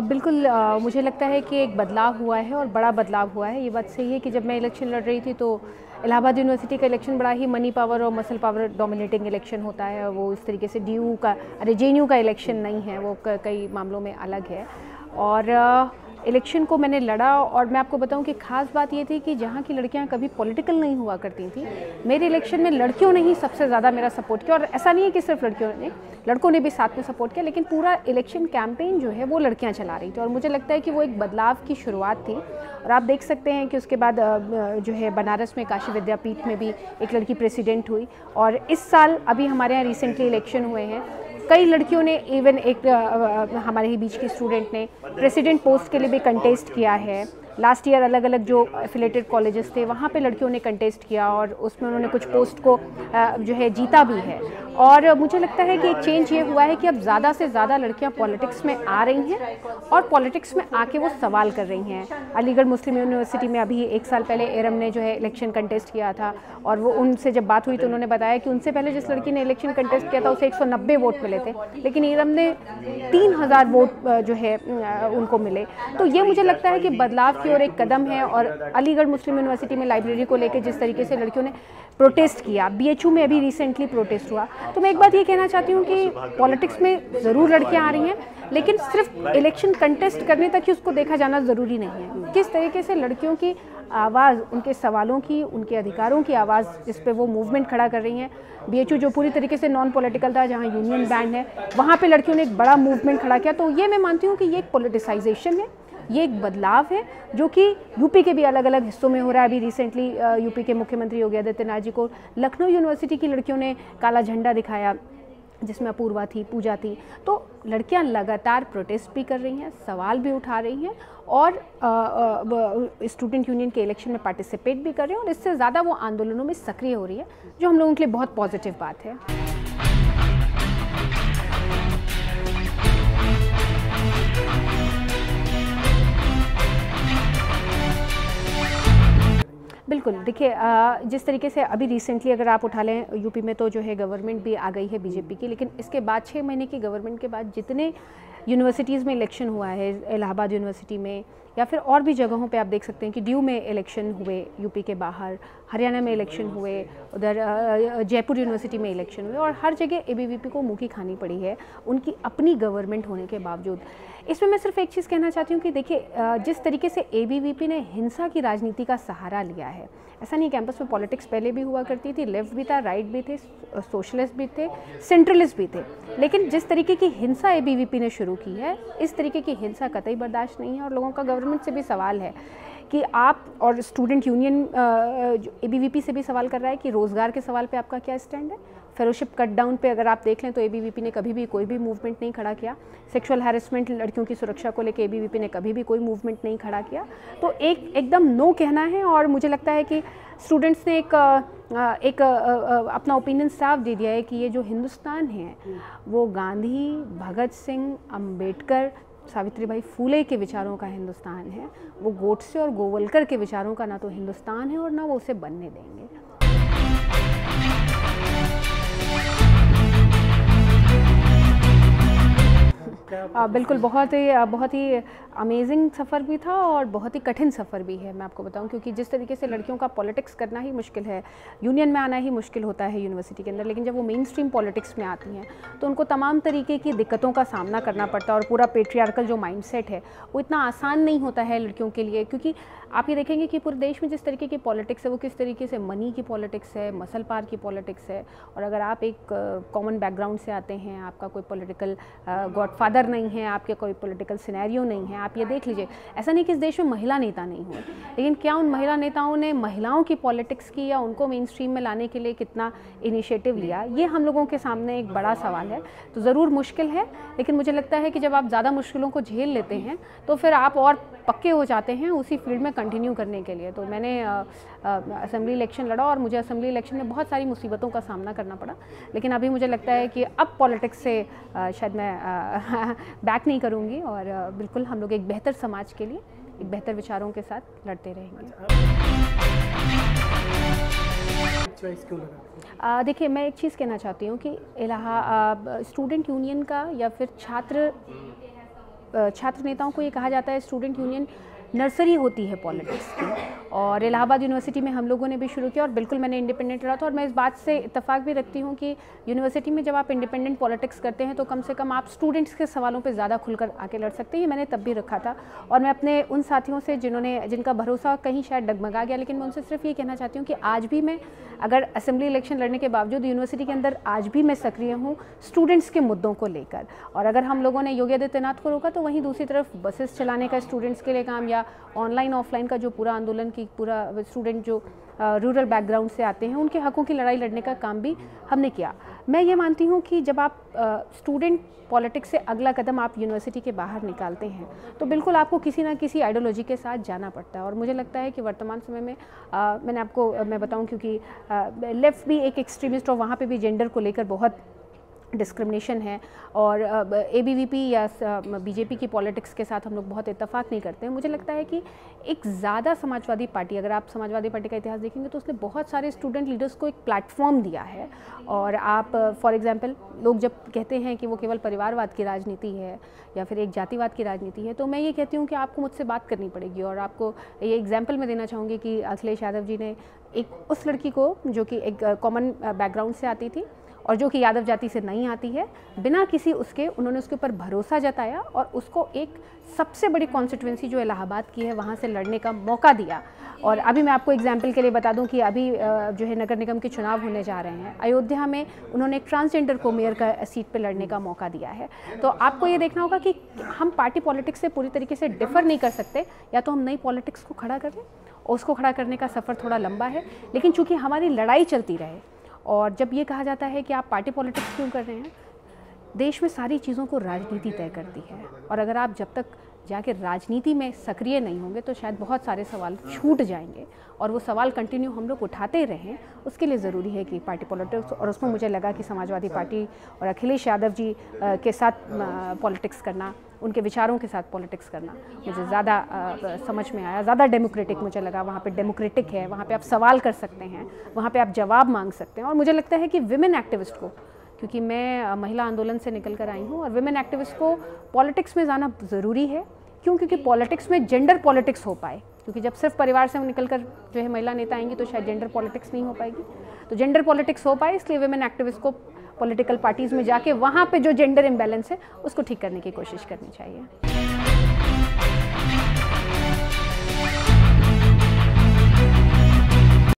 बिल्कुल आ, मुझे लगता है कि एक बदलाव हुआ है और बड़ा बदलाव हुआ है। ये बात सही है कि जब मैं इलेक्शन लड़ रही थी तो इलाहाबाद यूनिवर्सिटी का इलेक्शन बड़ा ही मनी पावर और मसल पावर डोमिनेटिंग इलेक्शन होता है। वो इस तरीके से डीयू का अरे जेएनयू का इलेक्शन नहीं है वो कई मामलों में अलग है। और इलेक्शन को मैंने लड़ा और मैं आपको बताऊँ कि खास बात ये थी कि जहाँ की लड़कियाँ कभी पॉलिटिकल नहीं हुआ करती थी, मेरे इलेक्शन में लड़कियों ने ही सबसे ज़्यादा मेरा सपोर्ट किया। और ऐसा नहीं है कि सिर्फ़ लड़कियों ने, लड़कों ने भी साथ में सपोर्ट किया, लेकिन पूरा इलेक्शन कैंपेन जो है वो लड़कियाँ चला रही थी। और मुझे लगता है कि वो एक बदलाव की शुरुआत थी। और आप देख सकते हैं कि उसके बाद जो है बनारस में काशी विद्यापीठ में भी एक लड़की प्रेसिडेंट हुई। और इस साल अभी हमारे यहाँ रिसेंटली इलेक्शन हुए हैं। कई लड़कियों ने इवन एक हमारे ही बीच की स्टूडेंट ने प्रेसिडेंट पोस्ट के लिए भी कंटेस्ट किया है। लास्ट ईयर अलग अलग जो एफिलेटेड कॉलेजेस थे, वहाँ पे लड़कियों ने कंटेस्ट किया और उसमें उन्होंने कुछ पोस्ट को जो है, जीता भी है। और मुझे लगता है कि एक चेंज ये हुआ है कि अब ज़्यादा से ज़्यादा लड़कियाँ पॉलिटिक्स में आ रही हैं और पॉलिटिक्स में आके वो सवाल कर रही हैं। अलीगढ़ मुस्लिम यूनिवर्सिटी में अभी एक साल पहले एरम ने जो है इलेक्शन कंटेस्ट किया था और वो उनसे जब बात हुई तो उन्होंने बताया कि उनसे पहले जिस लड़की ने इलेक्शन कंटेस्ट किया था उसे एक सौ नब्बे वोट मिले थे, लेकिन एरम ने तीन हज़ार वोट जो है उनको मिले। तो ये मुझे लगता है कि बदलाव की ओर एक कदम है और अलीगढ़ मुस्लिम यूनिवर्सिटी में लाइब्रेरी को लेकर जिस तरीके से लड़कियों ने प्रोटेस्ट किया बीएचयू में अभी रिसेंटली प्रोटेस्ट हुआ। तो मैं एक बात ये कहना चाहती हूँ कि पॉलिटिक्स में ज़रूर लड़कियाँ आ रही हैं, लेकिन सिर्फ़ इलेक्शन कंटेस्ट करने तक ही उसको देखा जाना ज़रूरी नहीं है। किस तरीके से लड़कियों की आवाज़, उनके सवालों की, उनके अधिकारों की आवाज़ जिस पे वो मूवमेंट खड़ा कर रही हैं? बीएचयू जो पूरी तरीके से नॉन पॉलिटिकल था, जहाँ यूनियन बैंड है, वहाँ पे लड़कियों ने एक बड़ा मूवमेंट खड़ा किया। तो ये मैं मानती हूँ कि ये एक पोलिटिसाइजेशन है। ये एक बदलाव है, जो कि यूपी के भी अलग अलग हिस्सों में हो रहा है। अभी रिसेंटली यूपी के मुख्यमंत्री योगी आदित्यनाथ जी को लखनऊ यूनिवर्सिटी की लड़कियों ने काला झंडा दिखाया, जिसमें अपूर्वा थी, पूजा थी। तो लड़कियाँ लगातार प्रोटेस्ट भी कर रही हैं, सवाल भी उठा रही हैं और स्टूडेंट यूनियन के इलेक्शन में पार्टिसिपेट भी कर रही हैं और इससे ज़्यादा वो आंदोलनों में सक्रिय हो रही है, जो हम लोगों के लिए बहुत पॉजिटिव बात है। बिल्कुल, देखिए जिस तरीके से अभी रिसेंटली अगर आप उठा लें यूपी में तो जो है गवर्नमेंट भी आ गई है बीजेपी की, लेकिन इसके बाद छः महीने की गवर्नमेंट के बाद जितने यूनिवर्सिटीज़ में इलेक्शन हुआ है इलाहाबाद यूनिवर्सिटी में या फिर और भी जगहों पे आप देख सकते हैं कि ड्यू में इलेक्शन हुए यूपी के बाहर हरियाणा में इलेक्शन हुए उधर जयपुर यूनिवर्सिटी में इलेक्शन हुए और हर जगह एबीवीपी को मुखी खानी पड़ी है उनकी अपनी गवर्नमेंट होने के बावजूद। इसमें मैं सिर्फ़ एक चीज़ कहना चाहती हूँ कि देखिए जिस तरीके से एबीवीपी ने हिंसा की राजनीति का सहारा लिया है ऐसा नहीं कैंपस में पॉलिटिक्स पहले भी हुआ करती थी लेफ़्ट भी था राइट भी थे सोशलिस्ट भी थे सेंट्रलिस्ट भी थे लेकिन जिस तरीके की हिंसा एबीवीपी ने शुरू की है। इस तरीके की हिंसा कतई बर्दाश्त नहीं है और लोगों का गवर्नमेंट से भी सवाल है कि आप और स्टूडेंट यूनियन एबीवीपी से भी सवाल कर रहा है कि रोज़गार के सवाल पे आपका क्या स्टैंड है? फेलोशिप कट डाउन पे अगर आप देख लें तो एबीवीपी ने कभी भी कोई भी मूवमेंट नहीं खड़ा किया। सेक्सुअल हैरेसमेंट लड़कियों की सुरक्षा को लेकर ए ने कभी भी कोई मूवमेंट नहीं खड़ा किया। तो एक, एकदम नो कहना है और मुझे लगता है कि स्टूडेंट्स ने एक एक अपना ओपिनियन साफ़ दे दिया है कि ये जो हिंदुस्तान है, वो गांधी, भगत सिंह, अंबेडकर सावित्री बाई फूले के विचारों का हिंदुस्तान है। वो गोटसे और गोवलकर के विचारों का ना तो हिंदुस्तान है और ना वो उसे बनने देंगे। आ, बिल्कुल बहुत ही बहुत ही अमेजिंग सफ़र भी था और बहुत ही कठिन सफ़र भी है मैं आपको बताऊँ क्योंकि जिस तरीके से लड़कियों का पॉलिटिक्स करना ही मुश्किल है यूनियन में आना ही मुश्किल होता है यूनिवर्सिटी के अंदर लेकिन जब वो मेन स्ट्रीम पॉलिटिक्स में आती हैं तो उनको तमाम तरीके की दिक्कतों का सामना करना पड़ता है और पूरा पेट्रियार्कल जो माइंड है वो इतना आसान नहीं होता है लड़कियों के लिए क्योंकि आप ये देखेंगे कि पूरे देश में जिस तरीके की पॉलिटिक्स है वो किस तरीके से मनी की पॉलिटिक्स है मसल पार की पॉलिटिक्स है और अगर आप एक कॉमन बैकग्राउंड से आते हैं आपका कोई पॉलिटिकल गॉडफादर नहीं है, आपके कोई पॉलिटिकल सिनेरियो नहीं है, आप ये देख लीजिए। ऐसा नहीं कि इस देश में महिला नेता नहीं हो लेकिन क्या उन महिला नेताओं ने महिलाओं की पॉलिटिक्स की या उनको मेन स्ट्रीम में लाने के लिए कितना इनिशिएटिव लिया? ये हम लोगों के सामने एक बड़ा सवाल है। तो ज़रूर मुश्किल है, लेकिन मुझे लगता है कि जब आप ज़्यादा मुश्किलों को झेल लेते हैं तो फिर आप और पक्के हो जाते हैं उसी फ़ील्ड में कंटिन्यू करने के लिए। तो मैंने असेंबली इलेक्शन लड़ा और मुझे असेंबली इलेक्शन में बहुत सारी मुसीबतों का सामना करना पड़ा। लेकिन अभी मुझे लगता है कि अब पॉलिटिक्स से शायद मैं बैक नहीं करूँगी और बिल्कुल हम लोग एक बेहतर समाज के लिए एक बेहतर विचारों के साथ लड़ते रहेंगे। देखिए मैं एक चीज़ कहना चाहती हूँ कि इलाहा स्टूडेंट यूनियन का या फिर छात्र छात्र नेताओं को ये कहा जाता है स्टूडेंट यूनियन नर्सरी होती है पॉलिटिक्स की। और इलाहाबाद यूनिवर्सिटी में हम लोगों ने भी शुरू किया और बिल्कुल मैंने इंडिपेंडेंट रहा था। और मैं इस बात से इतफाक़ भी रखती हूँ कि यूनिवर्सिटी में जब आप इंडिपेंडेंट पॉलिटिक्स करते हैं तो कम से कम आप स्टूडेंट्स के सवालों पर ज़्यादा खुलकर आके लड़ सकते हैं। ये मैंने तब भी रखा था। और मैं अपने उन साथियों से जिन्होंने, जिनका भरोसा कहीं शायद डगमगा गया, लेकिन मैं उनसे सिर्फ़ ये कहना चाहती हूँ कि आज भी मैं, अगर असेंबली इलेक्शन लड़ने के बावजूद यूनिवर्सिटी के अंदर आज भी मैं सक्रिय हूँ स्टूडेंट्स के मुद्दों को लेकर। और अगर हम लोगों ने योगी आदित्यनाथ को रोका तो वहीं दूसरी तरफ़ बसेस चलाने का स्टूडेंट्स के लिए काम या ऑनलाइन ऑफलाइन का जो पूरा आंदोलन की पूरा स्टूडेंट जो रूरल बैकग्राउंड से आते हैं उनके हकों की लड़ाई लड़ने का काम भी हमने किया। मैं ये मानती हूँ कि जब आप स्टूडेंट पॉलिटिक्स से अगला कदम आप यूनिवर्सिटी के बाहर निकालते हैं तो बिल्कुल आपको किसी ना किसी आइडियोलॉजी के साथ जाना पड़ता है। और मुझे लगता है कि वर्तमान समय में आ, मैंने आपको मैं बताऊँ क्योंकि लेफ़्ट भी एक एक्सट्रीमिस्ट और वहाँ पे भी जेंडर को लेकर बहुत डिस्क्रिमिनेशन है और ए बी वी पी या बीजेपी की पॉलिटिक्स के साथ हम लोग बहुत इतफाक़ नहीं करते हैं। मुझे लगता है कि एक ज़्यादा समाजवादी पार्टी, अगर आप समाजवादी पार्टी का इतिहास देखेंगे तो उसने बहुत सारे स्टूडेंट लीडर्स को एक प्लेटफॉर्म दिया है और आप फॉर एग्ज़ाम्पल लोग जब कहते हैं कि वो केवल परिवारवाद की राजनीति है या फिर एक जातिवाद की राजनीति है तो मैं ये कहती हूँ कि आपको मुझसे बात करनी पड़ेगी और आपको ये एग्ज़ाम्पल मैं देना चाहूँगी कि अखिलेश यादव जी ने एक उस लड़की को जो कि एक कॉमन बैकग्राउंड से आती थी और जो कि यादव जाति से नहीं आती है, बिना किसी उसके उन्होंने उसके ऊपर भरोसा जताया और उसको एक सबसे बड़ी कॉन्स्टिट्यूंसी जो इलाहाबाद की है, वहाँ से लड़ने का मौका दिया। और अभी मैं आपको एग्ज़ाम्पल के लिए बता दूँ कि अभी जो है नगर निगम के चुनाव होने जा रहे हैं। अयोध्या में उन्होंने एक ट्रांसजेंडर को मेयर का सीट पर लड़ने का मौका दिया है। तो आपको ये देखना होगा कि हम पार्टी पॉलिटिक्स से पूरी तरीके से डिफर नहीं कर सकते। या तो हम नई पॉलिटिक्स को खड़ा करें उसको खड़ा करने का सफ़र थोड़ा लंबा है, लेकिन चूँकि हमारी लड़ाई चलती रहे और जब ये कहा जाता है कि आप पार्टी पॉलिटिक्स क्यों कर रहे हैं, देश में सारी चीज़ों को राजनीति तय करती है। और अगर आप जब तक जाके राजनीति में सक्रिय नहीं होंगे तो शायद बहुत सारे सवाल छूट जाएँगे। और वो सवाल कंटिन्यू हम लोग उठाते रहें। उसके लिए ज़रूरी है कि पार्टी पॉलिटिक्स और उसमें मुझे लगा कि समाजवादी पार्टी और अखिलेश यादव जी के साथ पॉलिटिक्स करना, उनके विचारों के साथ पॉलिटिक्स करना, मुझे ज़्यादा समझ में आया। ज़्यादा डेमोक्रेटिक मुझे लगा। वहाँ पे डेमोक्रेटिक है, वहाँ पे आप सवाल कर सकते हैं, वहाँ पे आप जवाब मांग सकते हैं। और मुझे लगता है कि विमेन एक्टिविस्ट को क्योंकि मैं महिला आंदोलन से निकल कर आई हूँ और विमेन एक्टिविस्ट को पॉलिटिक्स में जाना ज़रूरी है। क्यों? क्योंकि पॉलिटिक्स में जेंडर पॉलिटिक्स हो पाए। क्योंकि जब सिर्फ़ परिवार से निकल कर जो है महिला नेता आएँगी तो शायद जेंडर पॉलिटिक्स नहीं हो पाएगी। तो जेंडर पॉलिटिक्स हो पाए, इसलिए वुमेन एक्टिविस्ट को पॉलिटिकल पार्टीज़ में जाके वहाँ पे जो जेंडर इम्बैलेंस है, उसको ठीक करने की कोशिश करनी चाहिए।